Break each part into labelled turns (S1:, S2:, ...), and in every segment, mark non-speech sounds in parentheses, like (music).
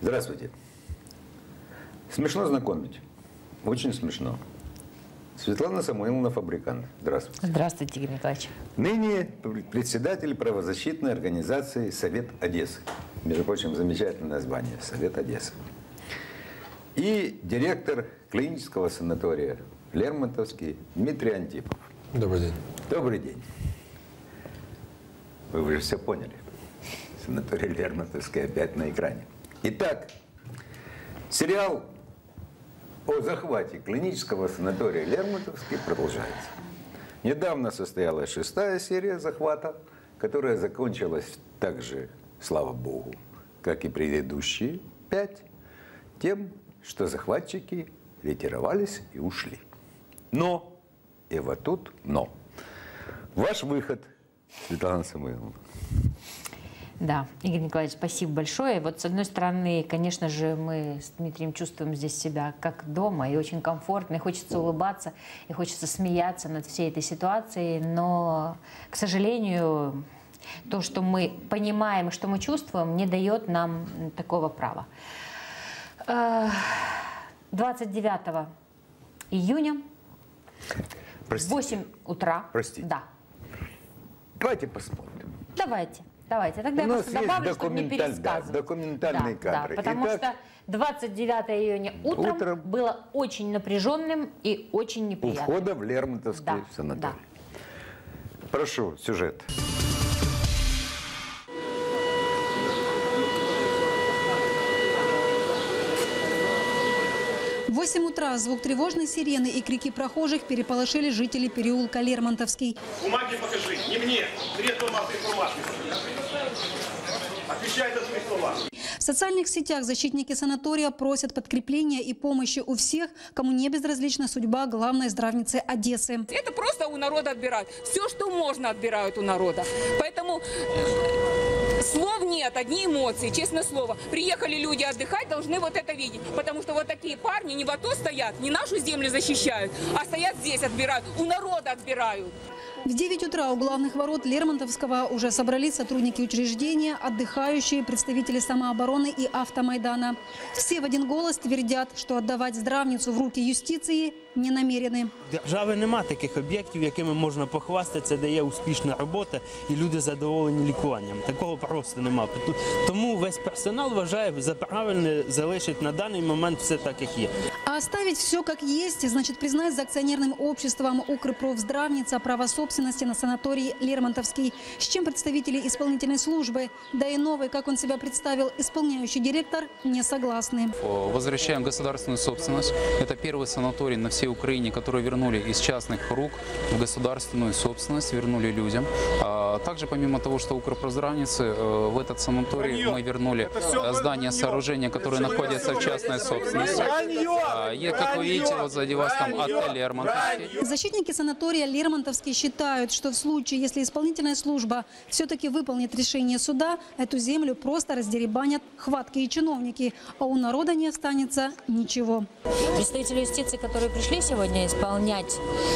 S1: Здравствуйте. Смешно знакомить. Очень смешно. Светлана Самойловна Фабрикант. Здравствуйте.
S2: Здравствуйте, Игорь Николаевич.
S1: Ныне председатель правозащитной организации «Совет Одессы». Между прочим, замечательное название «Совет Одессы». И директор клинического санатория Лермонтовский Дмитрий Антипов.
S3: Добрый день.
S1: Добрый день. Вы уже все поняли. Санаторий Лермонтовский опять на экране. Итак, сериал о захвате клинического санатория Лермонтовский продолжается. Недавно состоялась шестая серия захвата, которая закончилась также, слава богу, как и предыдущие пять, тем, что захватчики ретировались и ушли. Но, и вот тут но. Ваш выход, Светлана Самойловна.
S2: Да, Игорь Николаевич, спасибо большое. Вот с одной стороны, конечно же, мы с Дмитрием чувствуем здесь себя как дома, и очень комфортно, и хочется улыбаться, и хочется смеяться над всей этой ситуацией, но, к сожалению, то, что мы понимаем, что мы чувствуем, не дает нам такого права. 29 э, июня Простите. 8 утра.
S1: Простите.
S2: Да.
S1: Давайте посмотрим.
S2: Давайте. Давайте, тогда
S1: У
S2: я
S1: нас
S2: просто добавлю, чтобы не пересказывать.
S1: Да, документальные
S2: да,
S1: кадры.
S2: Да, потому
S1: Итак,
S2: что 29 июня утром,
S1: утром
S2: было очень напряженным и очень неприятным.
S1: У входа в Лермонтовский
S2: да,
S1: санаторий.
S2: Да.
S1: Прошу, сюжет.
S4: В 8 утра звук тревожной сирены и крики прохожих переполошили жителей переулка Лермонтовский.
S5: Бумаги покажи, не мне, средства массовой информации. Отвечай за свои слова.
S4: В социальных сетях защитники санатория просят подкрепления и помощи у всех, кому не безразлична судьба главной здравницы Одессы.
S6: Это просто у народа отбирают. Все, что можно, отбирают у народа. Поэтому слов нет, одни эмоции, честное слово. Приехали люди отдыхать, должны вот это видеть. Потому что вот такие парни не в АТО стоят, не нашу землю защищают, а стоят здесь, отбирают. У народа отбирают.
S4: В 9 утра у главных ворот Лермонтовского уже собрались сотрудники учреждения, отдыхающие, представители самообороны и автомайдана. Все в один голос твердят, что отдавать здравницу в руки юстиции не намерены.
S7: Держави нема таких об'єктів, якими можна похвастатися, де є успішна робота і люди задоволені лікуванням. Такого просто нема. Тому весь персонал вважає за правильне залишити на даний момент все так, як є.
S4: А оставить все как есть, значит признать за акционерным обществом Укрпрофздравница право собственности на санаторий Лермонтовский, с чем представители исполнительной службы, да и новый, как он себя представил, исполняющий директор, не согласны.
S8: Возвращаем государственную собственность. Это первый санаторий на всей Украине, который вернули из частных рук в государственную собственность, вернули людям. А также помимо того, что Укрпроздравницы, э, в этот санаторий мы вернули э, здания, сооружения, которые находятся в частной собственности. А, как вы видите, вот сзади вас там отель Лермонтовский.
S4: Защитники санатория Лермонтовский считают, что в случае, если исполнительная служба все-таки выполнит решение суда, эту землю просто раздеребанят хваткие чиновники, а у народа не останется ничего.
S9: Представители юстиции, которые пришли сегодня исполнять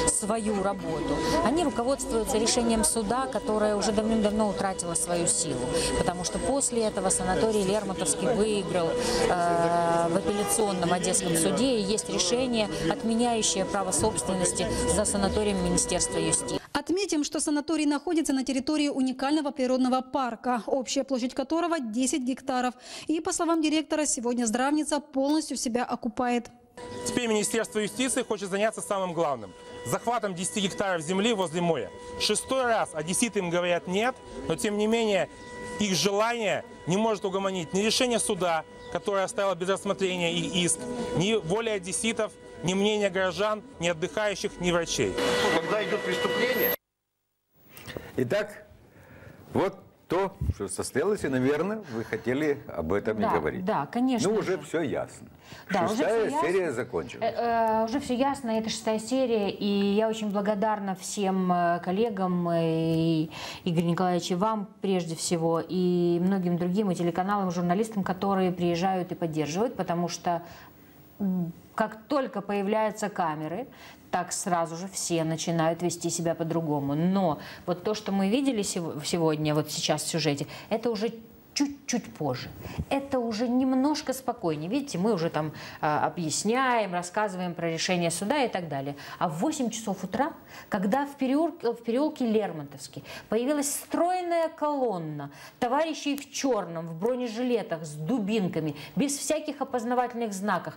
S9: свою работу, они руководствуются решением суда, которое уже давным-давно утратило свою силу. Потому что после этого санаторий Лермонтовский выиграл э, в апелляционном Одесском суде и есть решение, отменяющее право собственности за санаторием Министерства юстиции.
S4: Что санаторий находится на территории уникального природного парка, общая площадь которого 10 гектаров. И, по словам директора, сегодня здравница полностью себя окупает.
S5: Теперь Министерство юстиции хочет заняться самым главным – захватом 10 гектаров земли возле моря. Шестой раз одесситы им говорят «нет», но тем не менее их желание не может угомонить ни решение суда, которое оставило без рассмотрения их иск, ни воля одесситов, ни мнение горожан, ни отдыхающих, ни врачей.
S1: Когда идет преступление... Итак, вот то, что состоялось, и, наверное, вы хотели об этом
S2: да,
S1: и говорить.
S2: Да, конечно.
S1: Ну, уже
S2: же.
S1: все ясно.
S2: Да,
S1: Шестая
S2: уже все
S1: серия
S2: ясно.
S1: закончилась.
S2: Э, э, уже все ясно, это шестая серия, и я очень благодарна всем э, коллегам, э, и Игорь Николаевич, и вам прежде всего, и многим другим, и телеканалам, и журналистам, которые приезжают и поддерживают, потому что как только появляются камеры, так сразу же все начинают вести себя по-другому. Но вот то, что мы видели сего- сегодня, вот сейчас в сюжете, это уже чуть-чуть позже. Это уже немножко спокойнее. Видите, мы уже там а, объясняем, рассказываем про решение суда и так далее. А в 8 часов утра, когда в переулке, в переулке Лермонтовский появилась стройная колонна товарищей в черном, в бронежилетах, с дубинками, без всяких опознавательных знаков,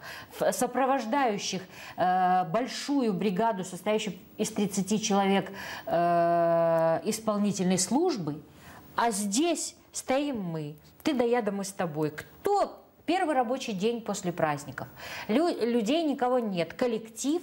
S2: сопровождающих э, большую бригаду, состоящую из 30 человек э, исполнительной службы, а здесь стоим мы, ты да я да мы с тобой. Первый рабочий день после праздников. Лю- людей никого нет. Коллектив,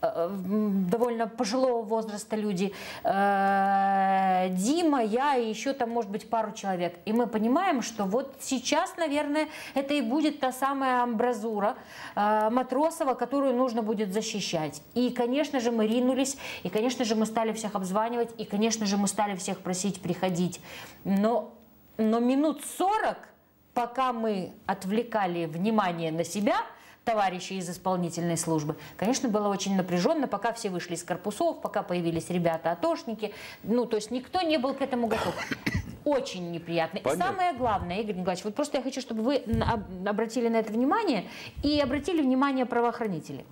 S2: э, м, довольно пожилого возраста люди, э, Дима, я и еще там, может быть, пару человек. И мы понимаем, что вот сейчас, наверное, это и будет та самая амбразура э, Матросова, которую нужно будет защищать. И, конечно же, мы ринулись, и, конечно же, мы стали всех обзванивать, и, конечно же, мы стали всех просить приходить. Но, но минут 40 пока мы отвлекали внимание на себя, товарищей из исполнительной службы, конечно, было очень напряженно, пока все вышли из корпусов, пока появились ребята-атошники, ну, то есть никто не был к этому готов. Очень неприятно. И
S1: Понятно.
S2: самое главное, Игорь Николаевич, вот просто я хочу, чтобы вы обратили на это внимание и обратили внимание правоохранителей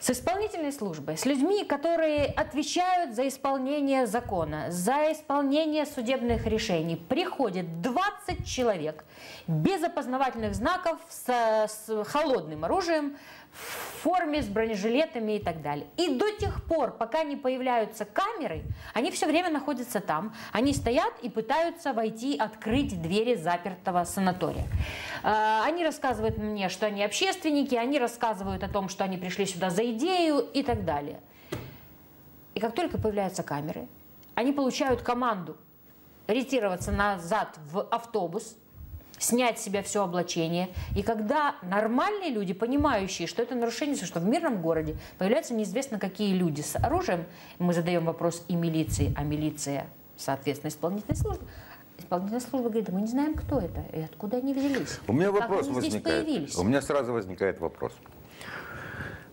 S2: с исполнительной службой, с людьми, которые отвечают за исполнение закона, за исполнение судебных решений, приходит 20 человек без опознавательных знаков, с, с холодным оружием, в форме, с бронежилетами и так далее. И до тех пор, пока не появляются камеры, они все время находятся там. Они стоят и пытаются войти, открыть двери запертого санатория. Э, Они рассказывают мне, что они общественники, они рассказывают о том, что они пришли сюда за идею и так далее. И как только появляются камеры, они получают команду ретироваться назад в автобус, снять с себя все облачение. И когда нормальные люди, понимающие, что это нарушение, что в мирном городе появляются неизвестно какие люди с оружием, мы задаем вопрос и милиции, а милиция, соответственно, исполнительной службы, исполнительная служба говорит, «Да мы не знаем, кто это и откуда они взялись.
S1: У меня
S2: Как
S1: вопрос возникает. У меня сразу возникает вопрос.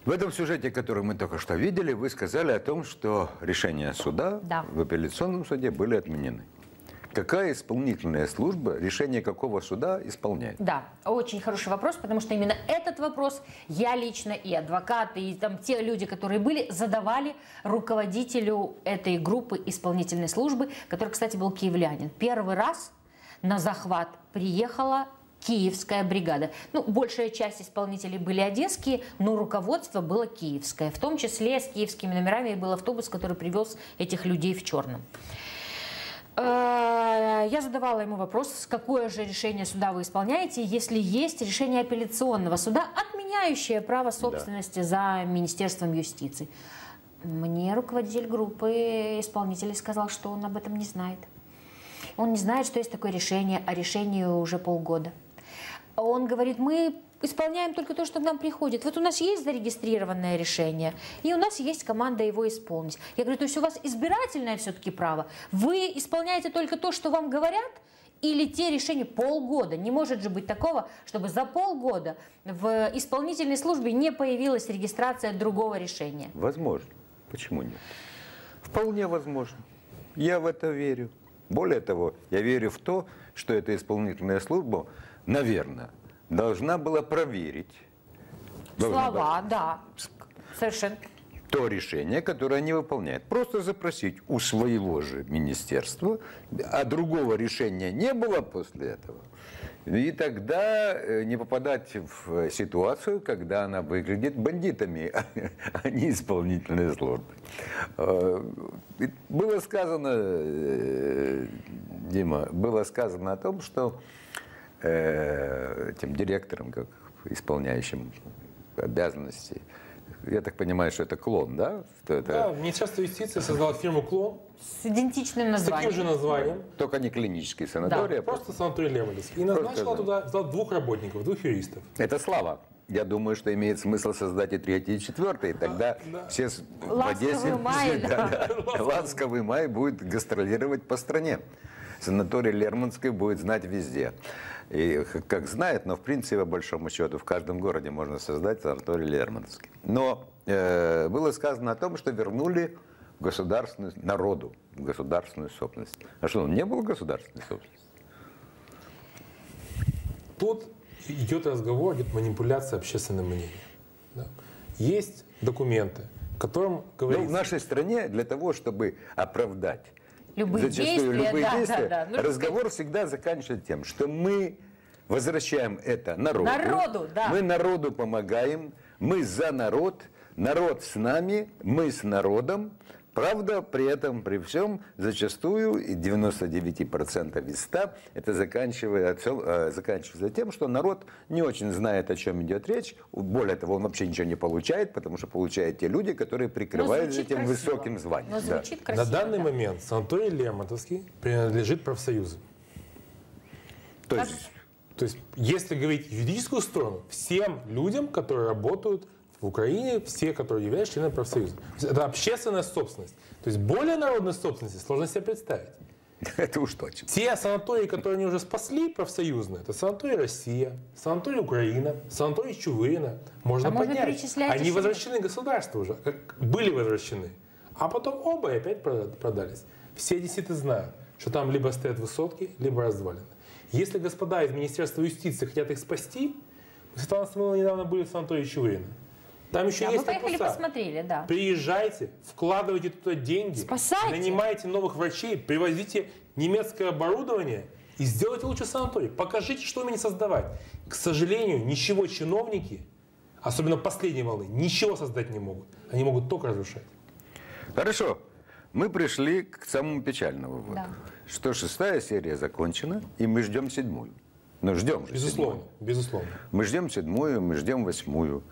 S1: В этом сюжете, который мы только что видели, вы сказали о том, что решения суда
S2: Да.
S1: в апелляционном суде были отменены. Какая исполнительная служба решение какого суда исполняет?
S2: Да, очень хороший вопрос, потому что именно этот вопрос я лично и адвокаты, и там те люди, которые были, задавали руководителю этой группы исполнительной службы, который, кстати, был киевлянин. Первый раз на захват приехала киевская бригада. Ну, большая часть исполнителей были одесские, но руководство было киевское. В том числе с киевскими номерами был автобус, который привез этих людей в черном. Э, Я задавала ему вопрос, какое же решение суда вы исполняете, если есть решение апелляционного суда, отменяющее право собственности за Министерством юстиции. Мне руководитель группы исполнителей сказал, что он об этом не знает. Он не знает, что есть такое решение, а решению уже полгода. Он говорит, мы исполняем только то, что к нам приходит. Вот у нас есть зарегистрированное решение, и у нас есть команда его исполнить. Я говорю, то есть у вас избирательное все-таки право. Вы исполняете только то, что вам говорят, или те решения полгода. Не может же быть такого, чтобы за полгода в исполнительной службе не появилась регистрация другого решения.
S1: Возможно. Почему нет? Вполне возможно. Я в это верю. Более того, я верю в то, что эта исполнительная служба, наверное, должна была проверить должна была
S2: Слова, да, совершенно.
S1: то решение, которое они выполняют. Просто запросить у своего же министерства, а другого решения не было после этого. И тогда э, не попадать в ситуацию, когда она выглядит бандитами, (laughs) а не исполнительной службой. Э, Было сказано, э, Дима, было сказано о том, что э, этим директором, как исполняющим обязанности, я так понимаю, что это клон, да? Что это
S5: Да, Министерство юстиции создало фирму «Клон»
S2: С идентичным
S5: с таким же
S2: названием.
S5: названием.
S1: только не клинический санаторий, а
S5: Просто санаторий Лермонтовский. И назначила
S1: Просто,
S5: туда взяла двух работников, двух юристов.
S1: Это слава. Я думаю, что имеет смысл создать и третий, и четвертый. Тогда все с- в
S2: Ласковый
S1: Одессе...
S2: май, (laughs)
S1: Да, да. Ласковый май будет гастролировать по стране. Санаторий Лермонтский будет знать везде. И как знает, но в принципе, по большому счету, в каждом городе можно создать санаторий Лермонтовский. Но э, было сказано о том, что вернули государственную, народу государственную собственность. А что, он не был государственной собственностью?
S5: Тут идет разговор, идет манипуляция общественным мнением. Да. Есть документы, в котором
S1: Ну,
S5: говорится...
S1: в нашей стране для того, чтобы оправдать
S2: Любые
S1: зачастую
S2: действия,
S1: любые
S2: да,
S1: действия,
S2: да, да. Нужно
S1: разговор всегда заканчивается тем, что мы возвращаем это народу.
S2: Народу, да.
S1: Мы народу помогаем, мы за народ, народ с нами, мы с народом. Правда, при этом, при всем, зачастую, и 99% из 100, это заканчивается, э, заканчивается тем, что народ не очень знает, о чем идет речь. Более того, он вообще ничего не получает, потому что получают те люди, которые прикрывают этим
S2: красиво.
S1: высоким званием.
S2: Но
S1: Да.
S2: красиво.
S5: На данный
S2: да.
S5: момент санаторий Лермонтовский принадлежит профсоюзу.
S1: То есть,
S5: То есть, если говорить юридическую сторону, всем людям, которые работают в Украине, все, которые являются членами профсоюза. Это общественная собственность. То есть более народной собственности сложно себе представить. (laughs)
S1: это уж точно.
S5: Те санатории, которые они уже спасли профсоюзные, это санаторий Россия, санаторий Украина, санаторий Чувырина. Можно
S2: А можно
S5: поднять.
S2: перечислять
S5: Они
S2: еще.
S5: возвращены государству уже, как были возвращены. А потом оба и опять прода- продались. Все одесситы знают, что там либо стоят высотки, либо развалины. Если господа из Министерства юстиции хотят их спасти, мы с Светланой недавно были в санатории Чувырина. Там еще
S2: Да, мы
S5: есть
S2: поехали,
S5: корпуса.
S2: посмотрели, да.
S5: Приезжайте, вкладывайте туда деньги,
S2: Спасайте.
S5: нанимайте новых врачей, привозите немецкое оборудование и сделайте лучше санаторий. Покажите, что умеете создавать. К сожалению, ничего чиновники, особенно последней волны, ничего создать не могут. Они могут только разрушать.
S1: Хорошо. Мы пришли к самому печальному выводу.
S2: Да.
S1: Что шестая серия закончена, и мы ждем седьмую. Ну, ждем же
S5: Безусловно,
S1: седьмую.
S5: безусловно.
S1: Мы ждем седьмую, мы ждем восьмую.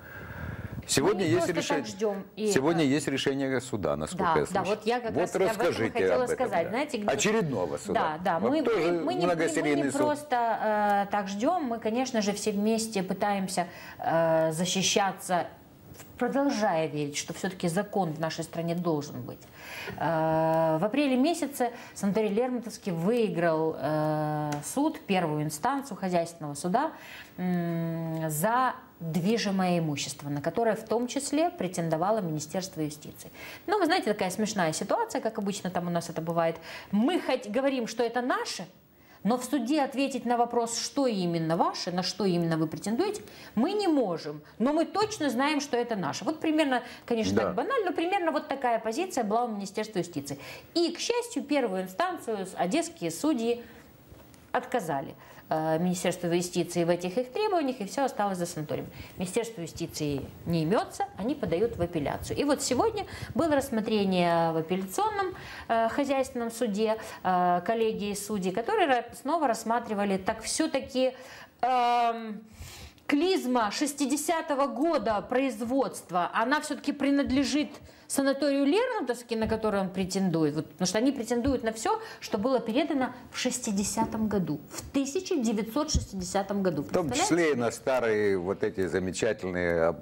S1: Сегодня
S2: не
S1: есть решение.
S2: ждем. И,
S1: Сегодня
S2: э,
S1: есть решение суда, насколько
S2: Да,
S1: я
S2: да,
S1: слышал.
S2: вот я как
S1: вот
S2: раз я об этом
S1: расскажите
S2: хотела
S1: об этом,
S2: сказать.
S1: да.
S2: Знаете, где-
S1: Очередного суда.
S2: Да, да,
S1: Вот
S2: мы,
S1: тоже
S2: мы, мы не, мы не
S1: суд.
S2: просто э, так ждем, мы, конечно же, все вместе пытаемся э, защищаться, продолжая верить, что все-таки закон в нашей стране должен быть. Э, в апреле месяце санаторий Лермонтовский выиграл э, суд, первую инстанцию хозяйственного суда за движимое имущество, на которое в том числе претендовало Министерство юстиции. Ну, вы знаете, такая смешная ситуация, как обычно там у нас это бывает. Мы хоть говорим, что это наше, но в суде ответить на вопрос, что именно ваше, на что именно вы претендуете, мы не можем. Но мы точно знаем, что это наше. Вот примерно, конечно,
S1: Да.
S2: так банально, но примерно вот такая позиция была у Министерства юстиции. И, к счастью, первую инстанцию одесские судьи отказали Министерству юстиции в этих их требованиях, и все осталось за санаторием. Министерство юстиции не имется, они подают в апелляцию. И вот сегодня было рассмотрение в апелляционном э, хозяйственном суде э, коллегии судей, которые снова рассматривали так все-таки эм, клизма 60-го года производства, она все-таки принадлежит санаторию Лермонтовский, на который он претендует, вот, потому что они претендуют на все, что было передано в 60-м году, в 1960 году.
S1: В том числе и на старые вот эти замечательные,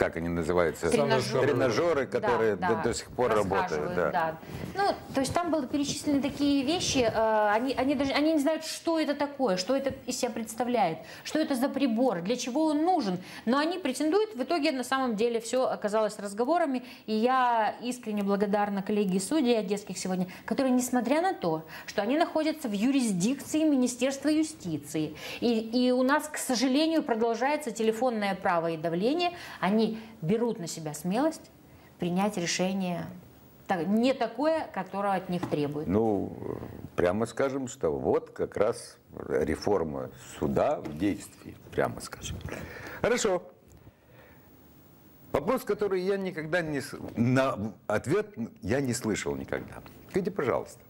S1: как они называются,
S2: Тренажеры.
S1: тренажеры, которые
S2: Да,
S1: до,
S2: да,
S1: до сих пор работают.
S2: расхаживают,
S1: Да.
S2: Ну, то есть там были перечислены такие вещи, э, они, они даже они не знают, что это такое, что это из себя представляет, что это за прибор, для чего он нужен. Но они претендуют, в итоге на самом деле все оказалось разговорами. И я искренне благодарна коллегии судей одесских сегодня, которые, несмотря на то, что они находятся в юрисдикции Министерства юстиции, и, и у нас, к сожалению, продолжается телефонное право и давление, они берут на себя смелость принять решение не такое, которое от них требует.
S1: Ну, прямо скажем, что вот как раз реформа суда в действии, прямо скажем. Хорошо. Вопрос, который я никогда не... На ответ я не слышал никогда. Скажите, пожалуйста.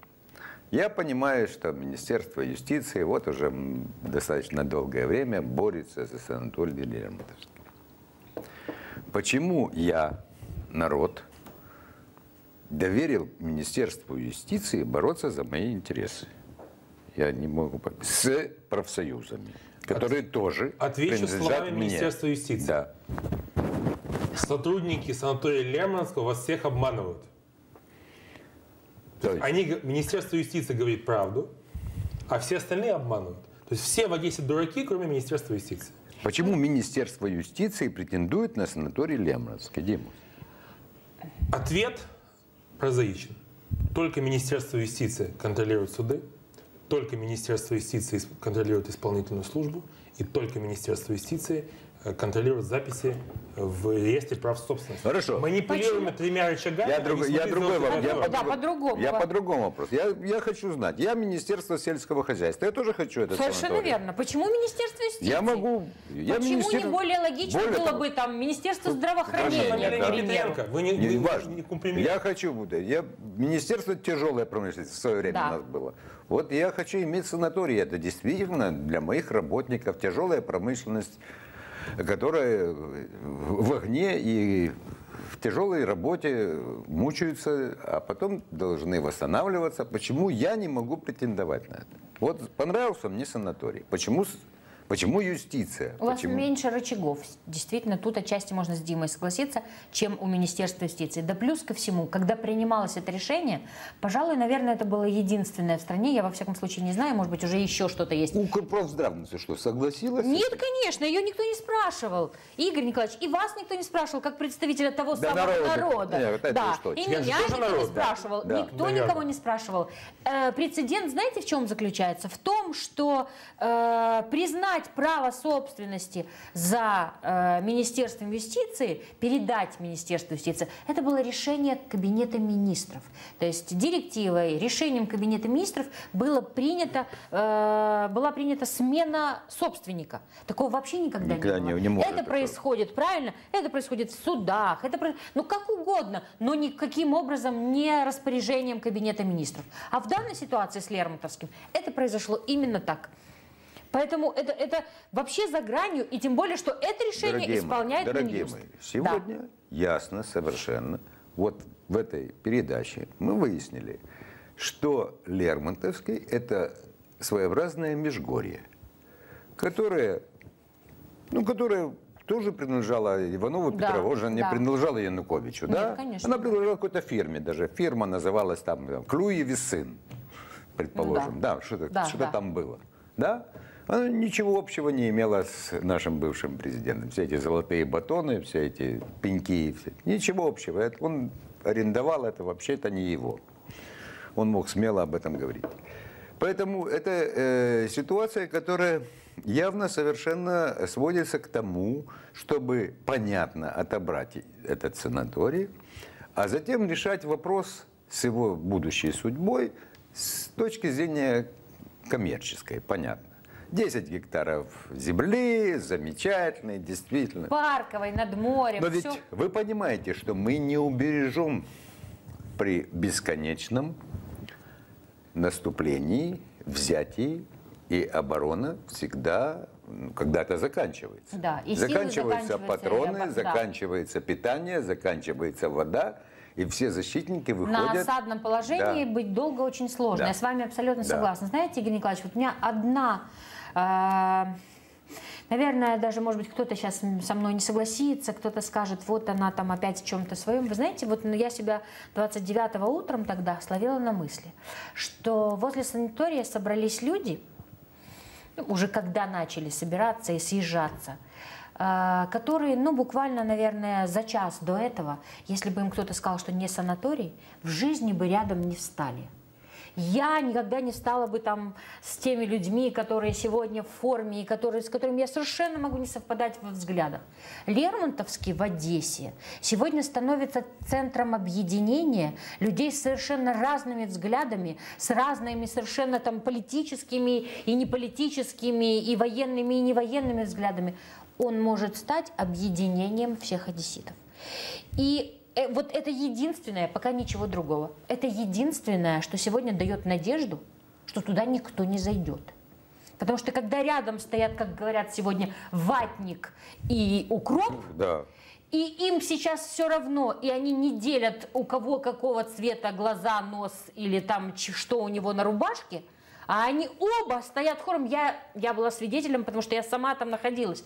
S1: Я понимаю, что Министерство юстиции вот уже достаточно долгое время борется за Лермонтовский. Почему я, народ, доверил Министерству юстиции бороться за мои интересы? Я не могу понять. С профсоюзами, которые тоже
S5: отвечу
S1: принадлежат
S5: словами
S1: мне.
S5: Министерства юстиции.
S1: Да.
S5: Сотрудники санатория Лермонтовского вас всех обманывают.
S1: То есть-
S5: Они, Министерство юстиции говорит правду, а все остальные обманывают. То есть все в Одессе дураки, кроме Министерства юстиции.
S1: Почему Министерство юстиции претендует на санаторий Лемновский? Дима?
S5: Ответ прозаичен. Только Министерство юстиции контролирует суды, только Министерство юстиции контролирует исполнительную службу, и только Министерство юстиции э, контролирует записи в реестре прав собственности.
S1: Хорошо.
S5: Манипулируем тремя рычагами.
S1: Я, друг- я другой вопрос. Я.
S2: Да,
S1: по-друг-
S2: по-другому.
S1: Я по другому вопрос. Я, я хочу знать. Я Министерство сельского хозяйства. Я тоже хочу это
S2: Совершенно верно. Почему Министерство юстиции?
S1: Я могу... Я
S2: Почему
S1: министер-
S2: не более логично
S1: Более
S2: было
S1: того,
S2: бы там Министерство здравоохранения, к примеру?
S5: Петренко, Вы не,
S1: Не
S5: вы
S1: важно.
S5: не комплимент.
S1: Я хочу. Я Министерство тяжелой промышленности в свое время
S2: Да.
S1: у нас было. Вот я хочу иметь санаторий. Это действительно для моих работников тяжелая промышленность, которая в огне и в тяжелой работе мучаются, а потом должны восстанавливаться. Почему я не могу претендовать на это? Вот понравился мне санаторий. Почему, почему юстиция?
S2: У вас
S1: Почему?
S2: меньше рычагов. Действительно, тут отчасти можно с Димой согласиться, чем у Министерства юстиции. Да плюс ко всему, когда принималось это решение, пожалуй, наверное, это было единственное в стране, я во всяком случае не знаю, может быть, уже еще что-то есть.
S1: Укрпрофздравница что, согласилась?
S2: Нет, конечно, ее никто не спрашивал. Игорь Николаевич, и вас никто не спрашивал, как представителя того
S1: Да,
S2: самого
S1: народа.
S2: народа.
S1: Нет, вот это
S2: да.
S1: точно.
S2: И
S5: Я
S2: меня никто не
S5: народ, да.
S2: спрашивал,
S1: Да.
S2: никто
S5: Наверное.
S2: никого не спрашивал. Э, прецедент, знаете, в чем заключается? В том, что э, признать право собственности за э, Министерством юстиции, передать Министерству юстиции, это было решение Кабинета министров. То есть директивой, решением Кабинета министров было принято, э, была принята смена собственника. Такого вообще никогда,
S1: Никогда
S2: не
S1: не-
S2: было.
S1: не может
S2: это происходит, правильно? Это происходит в судах, это ну как угодно, но никаким образом не распоряжением Кабинета министров. А в данной ситуации с Лермонтовским это произошло именно так. Поэтому это, это вообще за гранью, и тем более, что это решение
S1: Дорогие
S2: исполняет
S1: мои, дорогие
S2: Минюст.
S1: мои,
S2: Да.
S1: сегодня ясно совершенно, вот в этой передаче мы выяснили, что Лермонтовский – это своеобразное межгорье, которое, ну, которое тоже принадлежало Иванову
S2: Да,
S1: Петрову, не
S2: да.
S1: принадлежала Януковичу,
S2: Нет,
S1: да?
S2: конечно.
S1: Она принадлежала какой-то фирме даже. Фирма называлась там э, Клюев и сын, предположим.
S2: Ну
S1: да, что-то
S2: Да,
S1: что-то
S2: да.
S1: там было. Да? Она ничего общего не имела с нашим бывшим президентом. Все эти золотые батоны, все эти пеньки, все. ничего общего. Это он арендовал, это вообще-то не его. Он мог смело об этом говорить. Поэтому это э, ситуация, которая явно совершенно сводится к тому, чтобы понятно отобрать этот санаторий, а затем решать вопрос с его будущей судьбой с точки зрения коммерческой, понятно. 10 гектаров земли, замечательно, действительно.
S2: Парковой, над морем,
S1: Но ведь вы понимаете, что мы не убережем при бесконечном наступлении, взятии, и оборона всегда м, когда-то заканчивается.
S2: Да, и
S1: заканчиваются патроны,
S2: да.
S1: заканчивается питание, заканчивается вода, и все защитники выходят.
S2: На осадном положении
S1: Да.
S2: быть долго очень сложно.
S1: Да.
S2: Я с вами абсолютно
S1: Да.
S2: согласна. Знаете, Игорь Николаевич, вот у меня одна... э, Наверное, даже, может быть, кто-то сейчас со мной не согласится, кто-то скажет, вот она там опять в чем-то своем. Вы знаете, вот ну, я себя 29-го утром тогда словила на мысли, что возле санатория собрались люди, ну, уже когда начали собираться и съезжаться, которые, ну, буквально, наверное, за час до этого, если бы им кто-то сказал, что не санаторий, в жизни бы рядом не встали. Я никогда не стала бы там с теми людьми, которые сегодня в форме и которые, с которыми я совершенно могу не совпадать во взглядах. Лермонтовский в Одессе сегодня становится центром объединения людей с совершенно разными взглядами, с разными совершенно там политическими и неполитическими, и военными, и невоенными взглядами. Он может стать объединением всех одесситов. И э, вот это единственное, пока ничего другого, это единственное, что сегодня дает надежду, что туда никто не зайдет. Потому что когда рядом стоят, как говорят сегодня, ватник и укроп,
S1: Да.
S2: и им сейчас все равно, и они не делят, у кого какого цвета глаза, нос или там что у него на рубашке, а они оба стоят хором. Я, я была свидетелем, потому что я сама там находилась.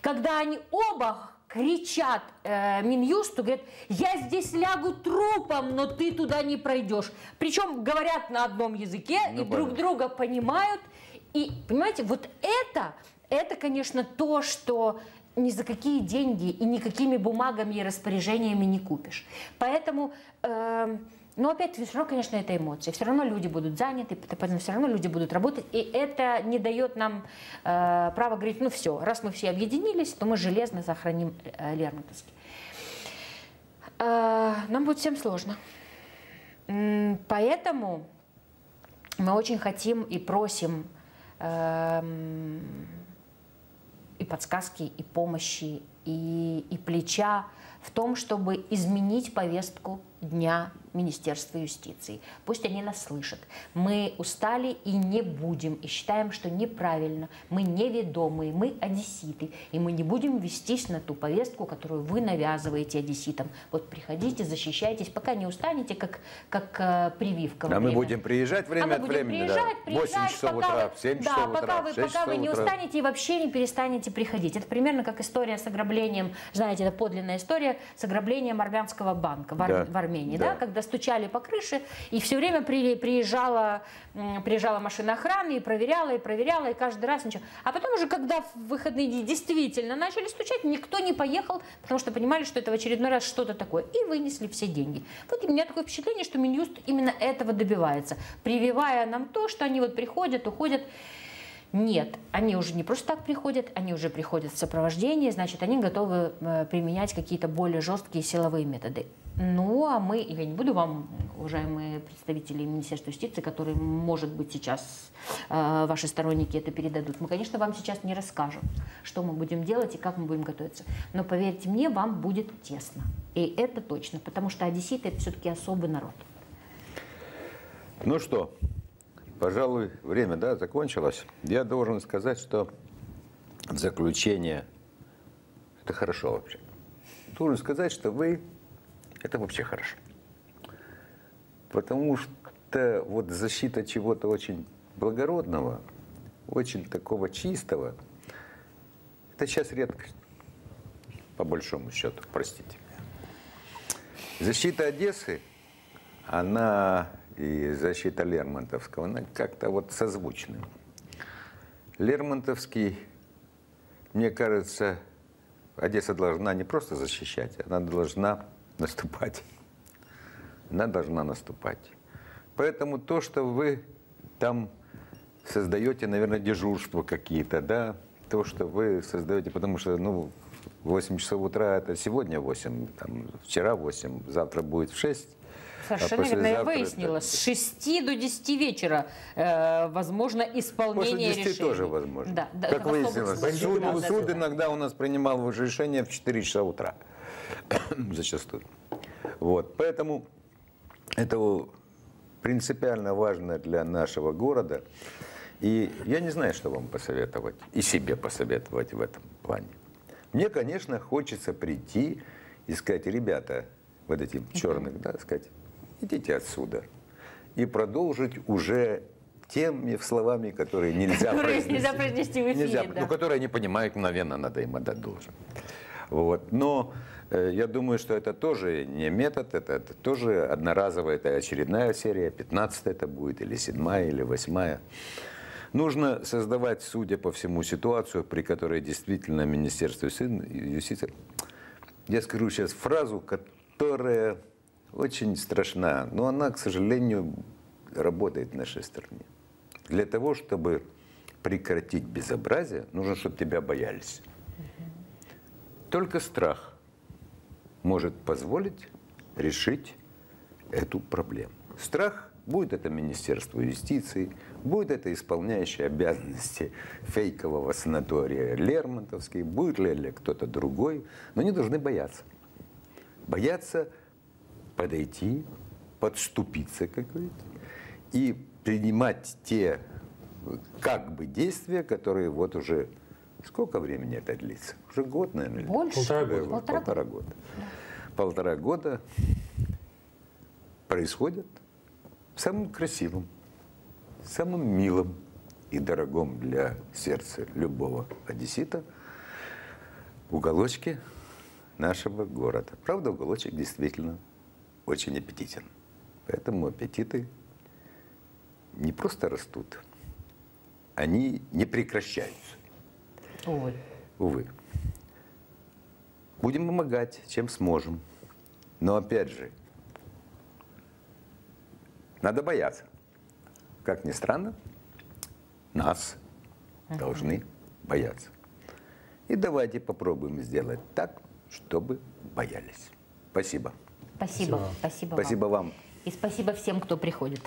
S2: Когда они оба кричат э, Минюсту, говорят, я здесь лягу трупом, но ты туда не пройдешь. Причем говорят на одном языке
S1: Ну,
S2: и друг
S1: понятно.
S2: друга понимают. И, понимаете, вот это, это, конечно, то, что ни за какие деньги и никакими бумагами и распоряжениями не купишь. Поэтому, э, ну опять, все равно, конечно, это эмоции. Все равно люди будут заняты, все равно люди будут работать. И это не дает нам э, права говорить, ну все, раз мы все объединились, то мы железно сохраним э, Лермонтовский. Э, нам будет всем сложно. Поэтому мы очень хотим и просим эм, и подсказки, и помощи, и, и плеча в том, чтобы изменить повестку дня Министерства юстиции. Пусть они нас слышат. Мы устали и не будем, и считаем, что неправильно. Мы неведомые, мы одесситы, и мы не будем вестись на ту повестку, которую вы навязываете одесситам. Вот приходите, защищайтесь, пока не устанете, как, как э, прививка.
S1: А мы будем приезжать время
S2: а мы
S1: от
S2: будем
S1: времени,
S2: приезжать,
S1: да. 8
S2: приезжать,
S1: часов
S2: пока
S1: утра,
S2: вы-
S1: в 7
S2: да,
S1: часов
S2: пока
S1: утра,
S2: вы,
S1: в 6
S2: пока вы не
S1: утра.
S2: устанете и вообще не перестанете приходить. Это примерно как история с ограблением, знаете, это подлинная история с ограблением армянского банка в, Ар-
S1: Да,
S2: в Армении,
S1: да.
S2: да. когда стучали по крыше, и все время при- приезжала, приезжала машина охраны и проверяла, и проверяла, и каждый раз ничего. А потом уже, когда в выходные дни действительно начали стучать, никто не поехал, потому что понимали, что это в очередной раз что-то такое, и вынесли все деньги. Вот у меня такое впечатление, что Минюст именно этого добивается, прививая нам то, что они вот приходят, уходят. Нет, они уже не просто так приходят, они уже приходят в сопровождении, значит, они готовы э, применять какие-то более жесткие силовые методы. Ну, а мы, я не буду вам, уважаемые представители Министерства юстиции, которые, может быть, сейчас э, ваши сторонники это передадут, мы, конечно, вам сейчас не расскажем, что мы будем делать и как мы будем готовиться. Но поверьте мне, вам будет тесно. И это точно, потому что одесситы – это все-таки особый народ.
S1: Ну что, пожалуй, время, да, закончилось. Я должен сказать, что заключение, это хорошо вообще. Должен сказать, что вы, это вообще хорошо. Потому что вот защита чего-то очень благородного, очень такого чистого, это сейчас редкость, по большому счету, простите меня. Защита Одессы, она и защита Лермонтовского, она как-то вот созвучны. Лермонтовский, мне кажется, Одесса должна не просто защищать, она должна наступать. Она должна наступать. Поэтому то, что вы там создаете, наверное, дежурства какие-то, да, то, что вы создаете, потому что, ну, 8 часов утра это сегодня 8, там, вчера 8, завтра будет в 6.
S2: Совершенно
S1: а
S2: верно, я выяснила.
S1: это-
S2: С 6 до 10 вечера э, возможно
S1: После
S2: исполнение
S1: 10
S2: решений.
S1: тоже возможно.
S2: Да, да,
S1: как выяснилось, суд,
S2: Да,
S1: суд
S2: да.
S1: иногда у нас принимал решение в 4 часа утра. (coughs) Зачастую. Вот. Поэтому это принципиально важно для нашего города. И я не знаю, что вам посоветовать и себе посоветовать в этом плане. Мне, конечно, хочется прийти и сказать, ребята, вот этим черных, да, сказать, идите отсюда. И продолжить уже теми словами, которые нельзя
S2: Которые
S1: произнести.
S2: нельзя произнести в эфире,
S1: Нельзя,
S2: да.
S1: ну, которые они понимают мгновенно, надо им отдать должен. Вот. Но э, я думаю, что это тоже не метод, это, это тоже одноразовая, это очередная серия, 15 это будет, или 7 или 8 Нужно создавать, судя по всему, ситуацию, при которой действительно Министерство юсти- юстиции... Я скажу сейчас фразу, которая очень страшна, но она, к сожалению, работает в нашей стране. Для того, чтобы прекратить безобразие, нужно, чтобы тебя боялись. Только страх может позволить решить эту проблему. Страх будет это Министерство юстиции, будет это исполняющий обязанности фейкового санатория Лермонтовский, будет ли, ли кто-то другой, но они должны бояться. Бояться подойти, подступиться, как говорится, и принимать те как бы действия, которые вот уже сколько времени это длится? Уже год, наверное.
S2: Больше.
S5: Полтора года.
S2: Полтора
S1: Полтора года. Полтора года происходит в самом красивом, самом милом и дорогом для сердца любого одессита уголочке нашего города. Правда, уголочек действительно очень аппетитен. Поэтому аппетиты не просто растут, они не прекращаются.
S2: Ой.
S1: Увы. Будем помогать, чем сможем. Но опять же, надо бояться. Как ни странно, нас должны бояться. И давайте попробуем сделать так, чтобы боялись. Спасибо.
S2: Спасибо. Спасибо,
S1: Спасибо
S2: вам.
S1: вам.
S2: И спасибо всем, кто приходит.